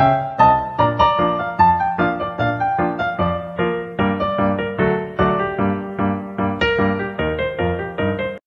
you